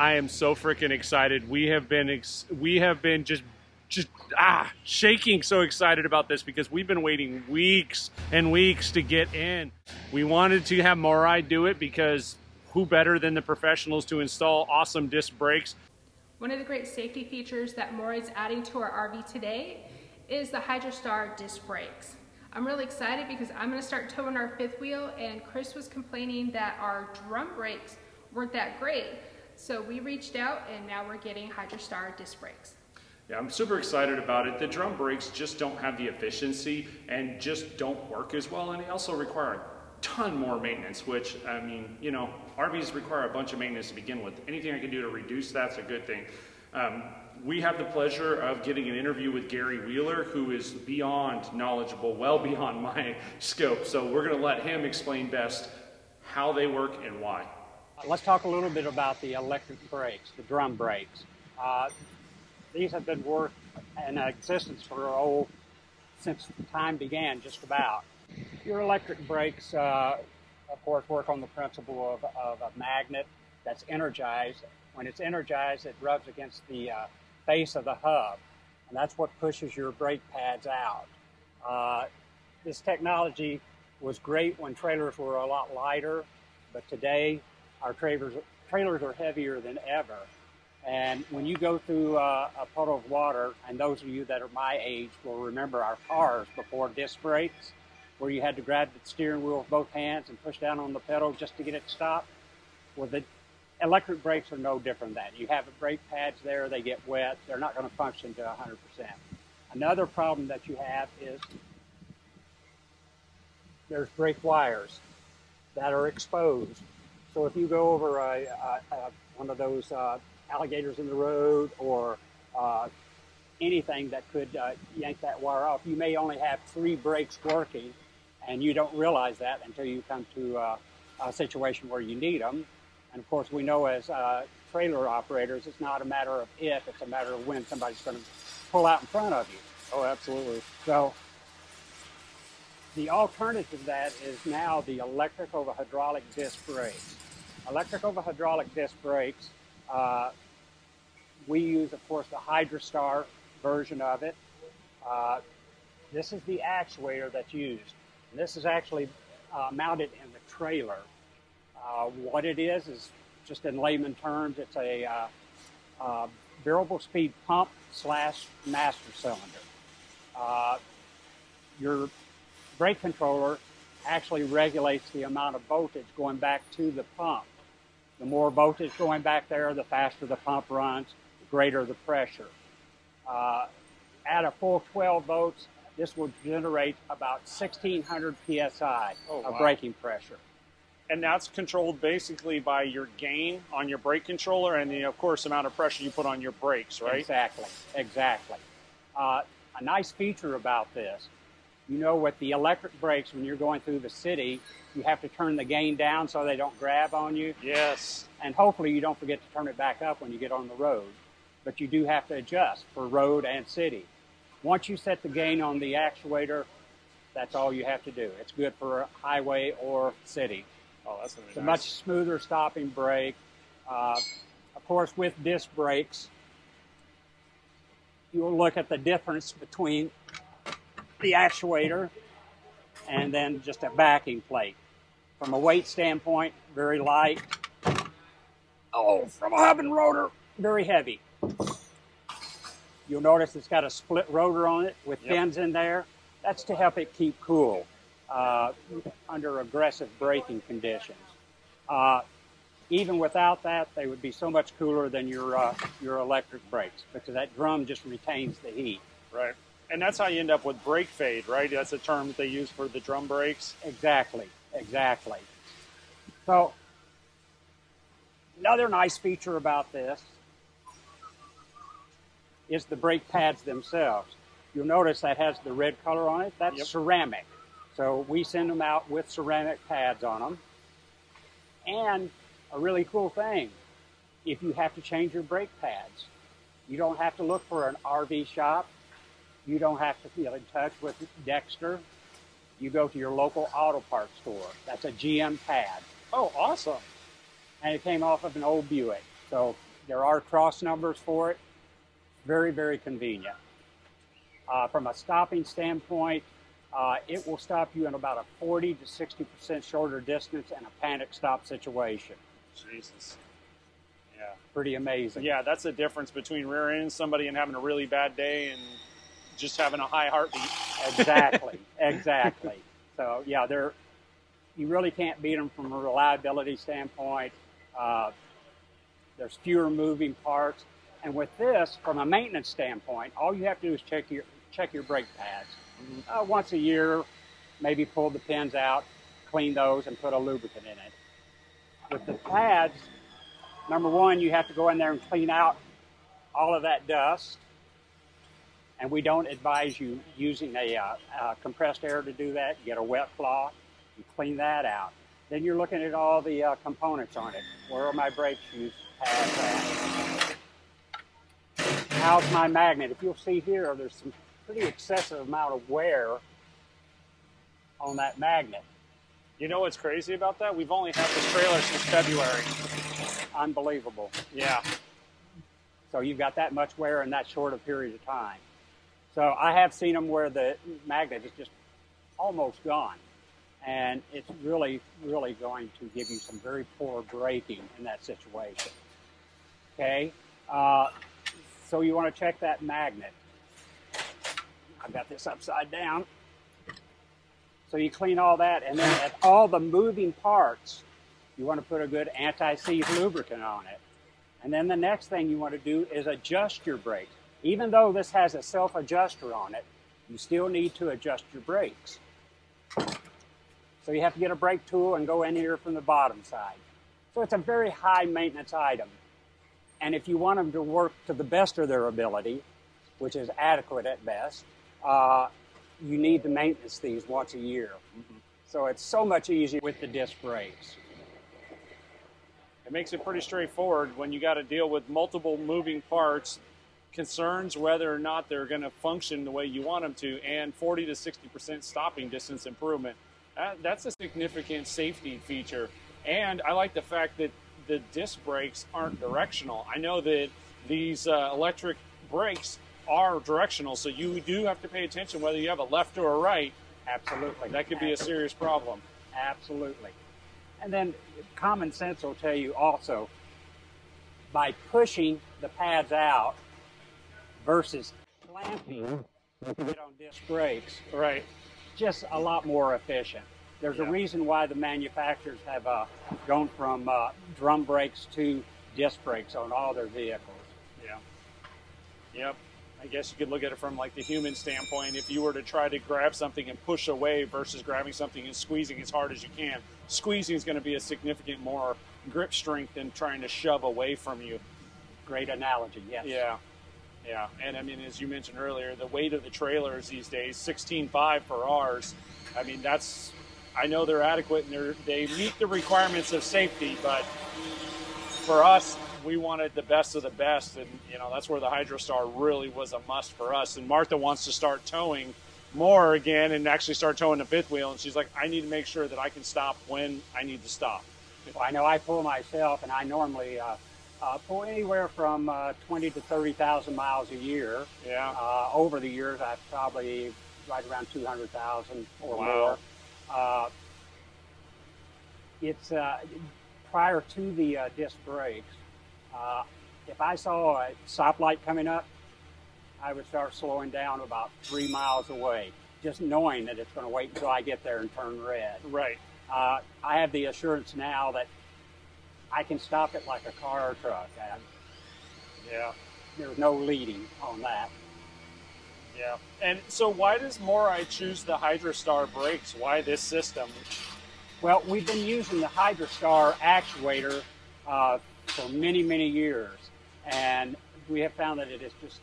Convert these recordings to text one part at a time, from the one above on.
I am so freaking excited. We have been ex- we have been just just ah shaking so excited about this because we've been waiting weeks and weeks to get in. We wanted to have MORryde do it because who better than the professionals to install awesome disc brakes? One of the great safety features that MORryde is adding to our RV today is the Hydrastar disc brakes. I'm really excited because I'm going to start towing our fifth wheel and Chris was complaining that our drum brakes weren't that great. So we reached out and now we're getting Hydrastar disc brakes. Yeah, I'm super excited about it. The drum brakes just don't have the efficiency and just don't work as well, and they also require a ton more maintenance, which, I mean, you know, RVs require a bunch of maintenance to begin with. Anything I can do to reduce that's a good thing. Um, we have the pleasure of getting an interview with Gary Wheeler, who is beyond knowledgeable, well beyond my scope. So we're going to let him explain best how they work and why. Let's talk a little bit about the electric brakes, the drum brakes. Uh, these have been worth in existence for oh, since time began, just about. Your electric brakes, uh, of course, work on the principle of, of, a magnet that's energized. When it's energized, it rubs against the uh, face of the hub, and that's what pushes your brake pads out. Uh, this technology was great when trailers were a lot lighter, but today our trailers, trailers are heavier than ever. And when you go through uh, a puddle of water, and those of you that are my age will remember our cars before disc brakes, where you had to grab the steering wheel with both hands and push down on the pedal just to get it stopped. stop. Well, the electric brakes are no different than that. You have brake pads there, they get wet, they're not going to function to 100%. Another problem that you have is there's brake wires that are exposed. So if you go over a, a, a one of those uh, alligators in the road or uh, anything that could uh, yank that wire off. You may only have three brakes working, and you don't realize that until you come to uh, a situation where you need them. And of course, we know as uh, trailer operators, it's not a matter of if, it's a matter of when somebody's going to pull out in front of you. Oh, absolutely. So the alternative to that is now the electric the hydraulic disc brakes. Electric over hydraulic disc brakes uh, we use, of course, the Hydrastar version of it. Uh, this is the actuator that's used. And this is actually uh, mounted in the trailer. Uh, what it is is, just in layman terms, it's a uh, uh, variable speed pump slash master cylinder. your brake controller actually regulates the amount of voltage going back to the pump. The more voltage going back there, the faster the pump runs, the greater the pressure. Uh, at a full 12 volts, this will generate about 1600 psi oh, of wow. braking pressure. And that's controlled basically by your gain on your brake controller and the, of course, amount of pressure you put on your brakes, right? Exactly, exactly. Uh, a nice feature about this, you know, with the electric brakes, when you're going through the city, you have to turn the gain down so they don't grab on you. Yes. And hopefully you don't forget to turn it back up when you get on the road. But you do have to adjust for road and city. Once you set the gain on the actuator, that's all you have to do. It's good for highway or city. Oh, that's It's nice. a much smoother stopping brake. Uh, of course, with disc brakes, you'll look at the difference between the actuator and then just a backing plate. From a weight standpoint, very light. Oh, from a hub and rotor, very heavy. You'll notice it's got a split rotor on it with yep. fins in there. That's to help it keep cool uh, under aggressive braking conditions. Uh, even without that, they would be so much cooler than your uh, your electric brakes because that drum just retains the heat. Right and that's how you end up with brake fade, right? That's a term that they use for the drum brakes. Exactly, exactly. So another nice feature about this is the brake pads themselves. You'll notice that has the red color on it. That's yep. ceramic. So we send them out with ceramic pads on them. And a really cool thing, if you have to change your brake pads, you don't have to look for an RV shop you don't have to feel in touch with Dexter. You go to your local auto parts store. That's a GM pad. Oh, awesome. And it came off of an old Buick. So There are cross numbers for it. Very, very convenient. Uh, from a stopping standpoint, uh, it will stop you in about a 40 to 60% shorter distance in a panic stop situation. Jesus. Yeah. Pretty amazing. Yeah, that's the difference between rear-ending somebody and having a really bad day and just having a high heartbeat. Exactly. exactly. So yeah, they're you really can't beat them from a reliability standpoint. Uh, there's fewer moving parts, and with this, from a maintenance standpoint, all you have to do is check your check your brake pads uh, once a year. Maybe pull the pins out, clean those, and put a lubricant in it. With the pads, number one, you have to go in there and clean out all of that dust. And we don't advise you using a uh, uh, compressed air to do that. Get a wet cloth and clean that out. Then you're looking at all the uh, components on it. Where are my brake shoes? How's my magnet? If you'll see here, there's some pretty excessive amount of wear on that magnet. You know what's crazy about that? We've only had this trailer since February. Unbelievable. Yeah. So you've got that much wear in that short a period of time. So I have seen them where the magnet is just almost gone. And it's really, really going to give you some very poor braking in that situation. Okay? Uh, so you want to check that magnet. I've got this upside down. So you clean all that, and then at all the moving parts, you want to put a good anti-seize lubricant on it. And then the next thing you want to do is adjust your brakes. Even though this has a self-adjuster on it, you still need to adjust your brakes. So you have to get a brake tool and go in here from the bottom side. So it's a very high maintenance item. And if you want them to work to the best of their ability, which is adequate at best, uh, you need to maintenance these once a year. So it's so much easier with the disc brakes. It makes it pretty straightforward when you got to deal with multiple moving parts, concerns whether or not they're going to function the way you want them to, and 40 to 60% stopping distance improvement. That, that's a significant safety feature. And I like the fact that the disc brakes aren't directional. I know that these uh, electric brakes are directional, so you do have to pay attention whether you have a left or a right. Absolutely. That could be a serious problem. Absolutely. And then common sense will tell you also by pushing the pads out versus clamping on disc brakes, Right. just a lot more efficient. There's Yeah. a reason why the manufacturers have uh, gone from uh, drum brakes to disc brakes on all their vehicles. Yeah. Yep. I guess you could look at it from like the human standpoint. If you were to try to grab something and push away versus grabbing something and squeezing as hard as you can, squeezing is going to be a significant more grip strength than trying to shove away from you. Great analogy, yes. Yeah. Yeah. And I mean, as you mentioned earlier, the weight of the trailers these days, 16.5 for ours. I mean, that's, I know they're adequate and they're, they meet the requirements of safety, but for us, we wanted the best of the best. And, you know, that's where the Hydrastar really was a must for us. And Martha wants to start towing more again and actually start towing the fifth wheel. And she's like, I need to make sure that I can stop when I need to stop. Well, I know I pull myself, and I normally uh, uh, anywhere from uh, 20 to 30,000 miles a year. Yeah. Uh, over the years, I've probably right around 200,000 or Wow. more. Uh, it's uh, prior to the uh, disc brakes. Uh, if I saw a stoplight coming up, I would start slowing down about three miles away, just knowing that it's going to wait until I get there and turn red. Right. Uh, I have the assurance now that I can stop it like a car or truck. And Yeah. there's no leading on that. Yeah. And so why does MORryde choose the Hydrastar brakes? Why this system? Well, we've been using the Hydrastar actuator uh, for many, many years, and we have found that it is just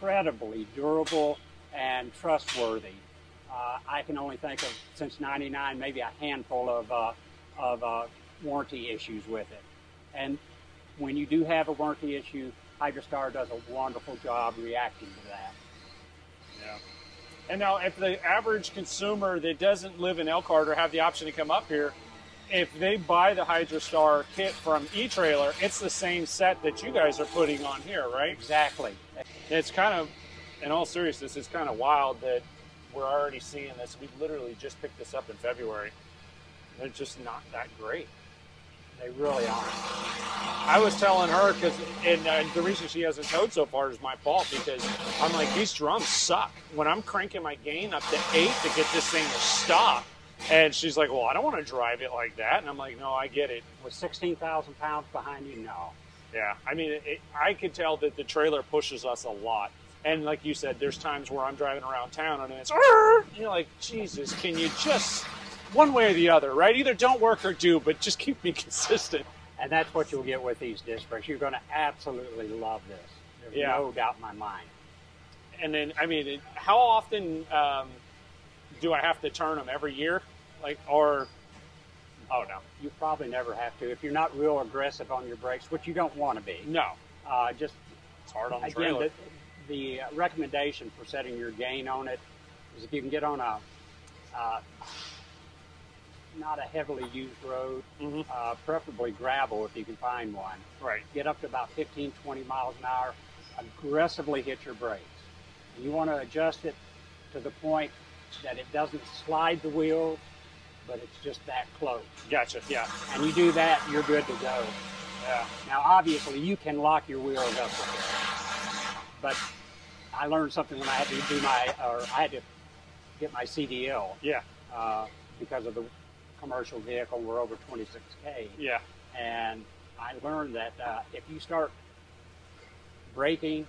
incredibly durable and trustworthy. Uh, I can only think of since '99 maybe a handful of uh, of uh, warranty issues with it, and when you do have a warranty issue, Hydrastar does a wonderful job reacting to that. Yeah. And now if the average consumer that doesn't live in Elkhart or have the option to come up here, if they buy the Hydrastar kit from E-Trailer, it's the same set that you guys are putting on here, right? Exactly. It's kind of, in all seriousness, it's kind of wild that we're already seeing this. We literally just picked this up in February. They're just not that great. They really are. I was telling her because, and uh, the reason she hasn't towed so far is my fault because I'm like these drums suck. When I'm cranking my gain up to eight to get this thing to stop, and she's like, "Well, I don't want to drive it like that," and I'm like, "No, I get it. With 16,000 pounds behind you, no. Yeah, I mean, it, I could tell that the trailer pushes us a lot. And like you said, there's times where I'm driving around town and it's, you're like, Jesus, can you just one way or the other, right? Either don't work or do, but just keep me consistent. And that's what you'll get with these disc brakes. You're going to absolutely love this. There's Yeah. no doubt in my mind. And then, I mean, it, how often um, do I have to turn them every year? Like, or, oh no, You probably never have to if you're not real aggressive on your brakes, which you don't want to be. no, Uh, just it's hard on the again, trailer. the, the recommendation for setting your gain on it is if you can get on a uh, not a heavily used road, Mhm. uh, preferably gravel if you can find one. right. Get up to about 15, 20 miles an hour. Aggressively hit your brakes. And you want to adjust it to the point that it doesn't slide the wheel, but it's just that close. Gotcha. Yeah. And you do that, you're good to go. Yeah. Now, obviously, you can lock your wheels up with it, but I learned something when I had to do my, or I had to get my CDL Yeah. uh, because of the commercial vehicle. We're over 26k, Yeah. and I learned that uh, if you start braking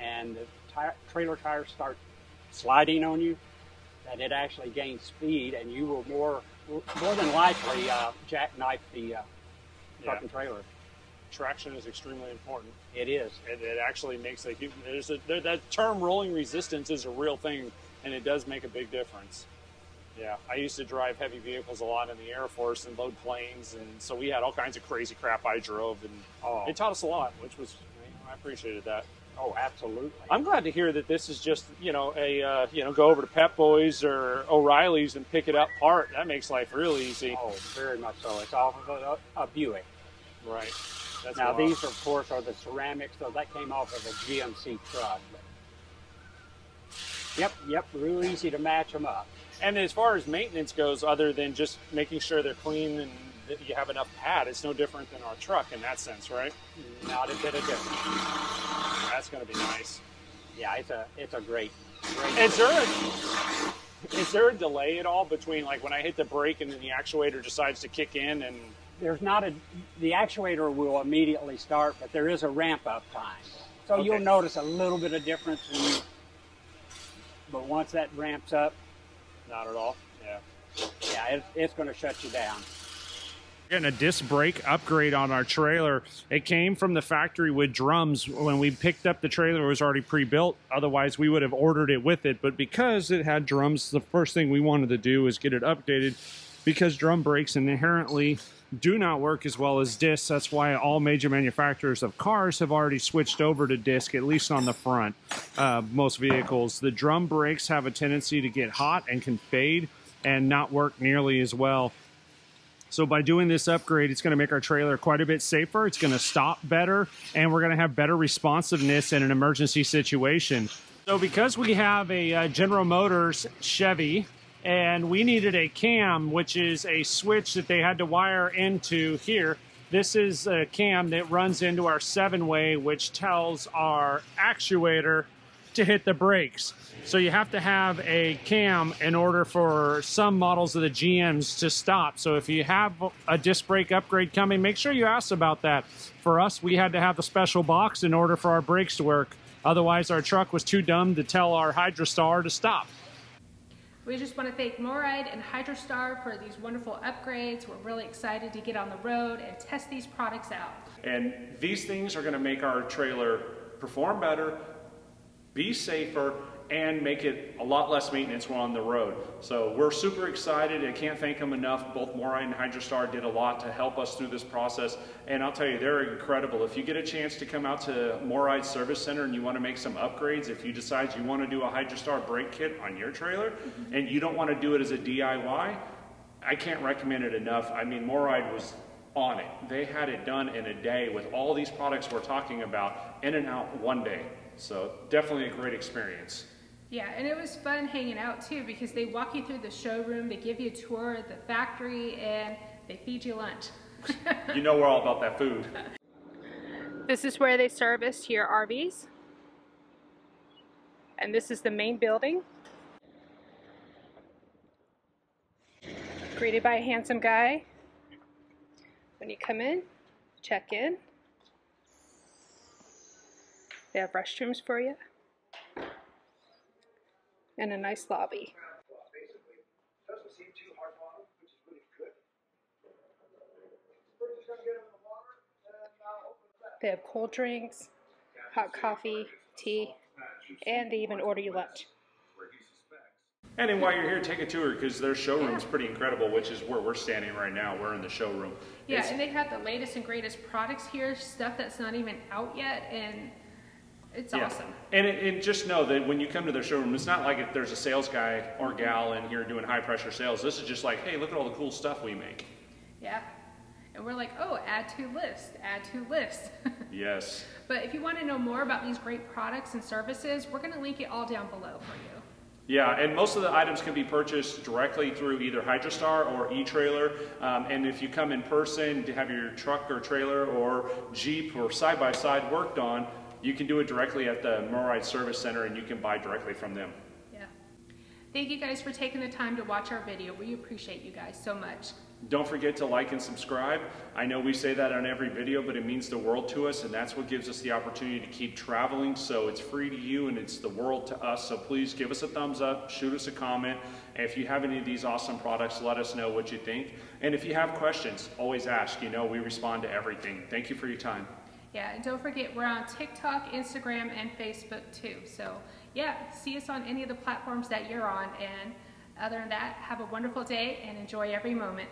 and the tire, trailer tires start sliding on you, that it actually gains speed, and you will more more than likely uh, jackknife the uh, truck Yeah. and trailer. Traction is extremely important. It is. It, it actually makes a huge. There's a that term rolling resistance is a real thing, and it does make a big difference. Yeah, I used to drive heavy vehicles a lot in the Air Force and load planes, and so we had all kinds of crazy crap I drove, and Oh. it taught us a lot, which was I appreciated that. Oh, absolutely. I'm glad to hear that this is just you know a uh, you know go over to Pep Boys or O'Reilly's and pick it up part. That makes life real easy. Oh, very much so. It's off of a, a Buick. Right. That's now wild. these, of course, are the ceramics, so that came off of a GMC truck. But yep, yep, real easy to match them up. And as far as maintenance goes, other than just making sure they're clean and that you have enough pad, it's no different than our truck in that sense, right? Not a bit of difference. That's going to be nice. Yeah, it's a it's a great, great. Is there a is there a delay at all between like when I hit the brake and then the actuator decides to kick in and There's not a the actuator will immediately start, but there is a ramp up time. So Okay. you'll notice a little bit of difference. When you, but once that ramps up, not at all? Yeah. yeah, it, it's going to shut you down. Getting a disc brake upgrade on our trailer. It came from the factory with drums. When we picked up the trailer, it was already pre-built. Otherwise, we would have ordered it with it. But because it had drums, the first thing we wanted to do was get it updated. Because drum brakes inherently do not work as well as discs. That's why all major manufacturers of cars have already switched over to disc, at least on the front. Uh, most vehicles, the drum brakes have a tendency to get hot and can fade and not work nearly as well. So by doing this upgrade, it's going to make our trailer quite a bit safer. It's going to stop better, and we're going to have better responsiveness in an emergency situation. So because we have a uh, General Motors Chevy, and we needed a cam, which is a switch that they had to wire into here. This is a cam that runs into our seven-way, which tells our actuator to hit the brakes. So you have to have a cam in order for some models of the GMs to stop. So if you have a disc brake upgrade coming, make sure you ask about that. For us, we had to have the special box in order for our brakes to work. Otherwise, our truck was too dumb to tell our Hydrastar to stop. We just want to thank MORryde and Hydrastar for these wonderful upgrades. We're really excited to get on the road and test these products out. And these things are going to make our trailer perform better, be safer, and make it a lot less maintenance while on the road. So we're super excited. I can't thank them enough. Both MORryde and Hydrastar did a lot to help us through this process. And I'll tell you, they're incredible. If you get a chance to come out to MORryde Service Center and you want to make some upgrades, if you decide you want to do a Hydrastar brake kit on your trailer mm-hmm. and you don't want to do it as a DIY, I can't recommend it enough. I mean, MORryde was on it. They had it done in a day with all these products we're talking about in and out one day. So definitely a great experience. Yeah, and it was fun hanging out too because they walk you through the showroom, they give you a tour of the factory, and they feed you lunch. you know we're all about that food. This is where they service your RVs. And this is the main building. Greeted by a handsome guy. When you come in, check in. They have restrooms for you. And a nice lobby. They have cold drinks, hot coffee, tea, and they even order you lunch. And then while you're here, take a tour because their showroom showroom's pretty incredible, which is where we're standing right now. We're in the showroom. Yeah, It's- and they have the latest and greatest products here, stuff that's not even out yet, and it's yeah. awesome. And, it, and just know that when you come to their showroom, it's not like if there's a sales guy or gal in here doing high pressure sales. This is just like, hey, look at all the cool stuff we make. Yeah. And we're like, oh, add to list, add to list. Yes. but if you want to know more about these great products and services, we're going to link it all down below for you. Yeah, and most of the items can be purchased directly through either Hydrastar or e-trailer. Um, and if you come in person to have your truck or trailer or Jeep or side-by-side worked on, you can do it directly at the MORryde Service Center and you can buy directly from them. Yeah. Thank you guys for taking the time to watch our video. We appreciate you guys so much. Don't forget to like and subscribe. I know we say that on every video, but it means the world to us, and that's what gives us the opportunity to keep traveling. So it's free to you and it's the world to us. So please give us a thumbs up, shoot us a comment. And if you have any of these awesome products, let us know what you think. And if you have questions, always ask. You know, we respond to everything. Thank you for your time. Yeah, and don't forget we're on TikTok, Instagram, and Facebook too. So yeah, see us on any of the platforms that you're on. And other than that, have a wonderful day and enjoy every moment.